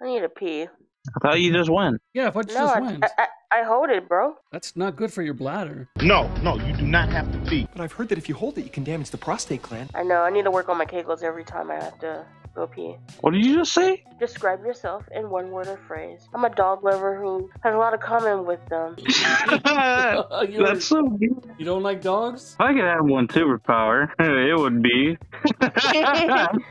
I need a pee. I thought you just went. Yeah, what No, just I, went? I, I, I hold it, bro. That's not good for your bladder. No, no, you do not have to pee. But I've heard that if you hold it, you can damage the prostate gland. I know. I need to work on my kegels every time I have to go pee. What did you just say? Describe yourself in one word or phrase. I'm a dog lover who has a lot of common with them. You- That's so good. You don't like dogs? If I could have one superpower, it would be.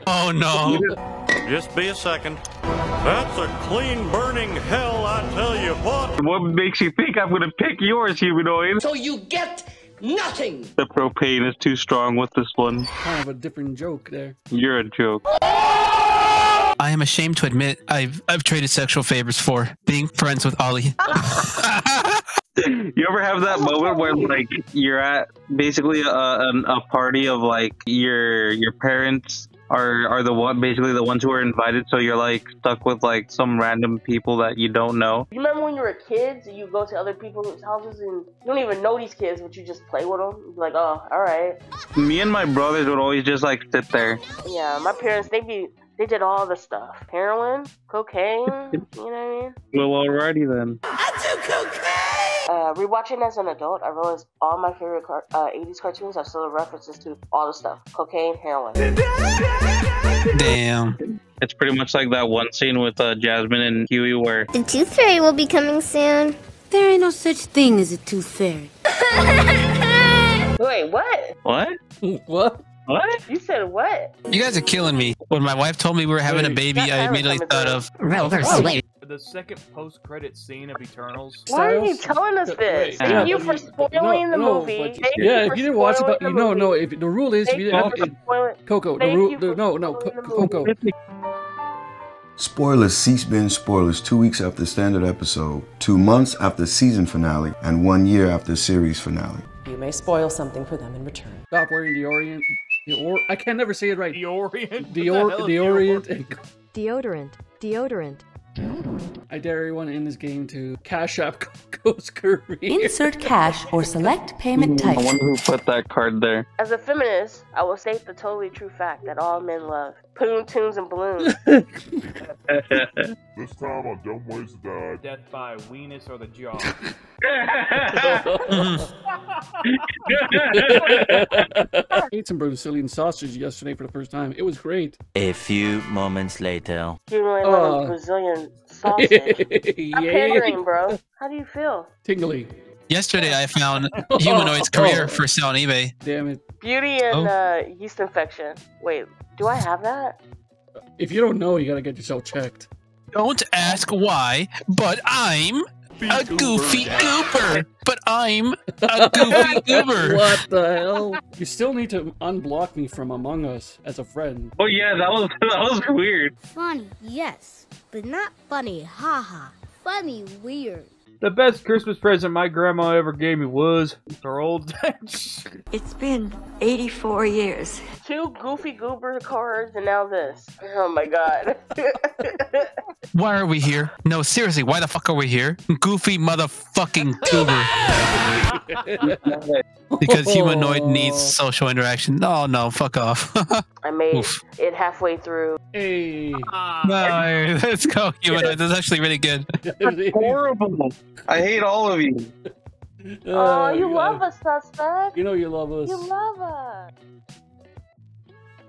Oh no. Just be a second. That's a clean burning hell, I tell you what. what makes you think I'm gonna pick yours, humanoid? So you get nothing. The propane is too strong with this one. Kind of a different joke there. You're a joke. I am ashamed to admit I've I've traded sexual favors for being friends with Ollie. You ever have that moment where like you're at basically a, a, a party of like your your parents are are the one basically the ones who are invited, so you're like stuck with like some random people that you don't know. You remember when you were kids and you go to other people's houses and you don't even know these kids, but you just play with them? You're like, oh, all right. Me and my brothers would always just like sit there. Yeah, my parents, they'd be, they did all the stuff. Heroin, cocaine, you know what I mean? Well, alrighty then. Uh, rewatching as an adult, I realized all my favorite car- uh, 80s cartoons have still references to all the stuff. Cocaine, heroin. Damn. It's pretty much like that one scene with uh, Jazmine and Huey where The Tooth Fairy will be coming soon. There ain't no such thing as a tooth fairy. Wait, what? what what? what You said what? You guys are killing me. When my wife told me we were having a baby, I immediately thought of Rover The second post-credit scene of Eternals. Why are you telling us this? Wait, Thank yeah, you for spoiling no, the no, movie. but- Thank yeah, you if you didn't watch it, spoiling but you the know, no. If the rule is, if Thank you you didn't, for it, spoiling- Coco, the Thank rule, you the, for no, no, spoiling Co- the. Coco. Spoilers cease being spoilers two weeks after standard episode, two months after season finale, and one year after series finale. You may spoil something for them in return. Stop wearing the Orient. The or, I can never say it right. The Orient. The or, the Orient. Deodorant. Deodorant. I dare everyone in this game to cash up Coco's career. Insert cash or select payment type. I type. wonder who put that card there. As a feminist, I will state the totally true fact that all men love poon, tunes, and balloons. This time on Dumb Ways to Die. Death by weenus or the jaw. I ate some Brazilian sausage yesterday for the first time. It was great. A few moments later. You really love Uh. Brazilian sausage. I'm yeah. pandering, bro. How do you feel? Tingly. Yesterday, I found Humanoid's career for sale on eBay. Damn it. Beauty and Oh. uh, yeast infection. Wait, do I have that? If you don't know, you gotta get yourself checked. Don't ask why, but I'm a goofy goober. But I'm a goofy goober. what the hell? You still need to unblock me from Among Us as a friend. Oh yeah, that was that was weird. Funny, yes, but not funny, haha. Funny, weird. The best Christmas present my grandma ever gave me was her old. It's been 84 years. Two goofy goober cards and now this. Oh my god. Why are we here? No, seriously, why the fuck are we here? Goofy motherfucking goober. because humanoid oh. needs social interaction. No, no, fuck off. I made Oof. it halfway through. Hey. Ah. no, let's go, humanoid. That's actually really good. Horrible. I hate all of you. Oh, you oh, love us, suspect. You know you love us. You love us.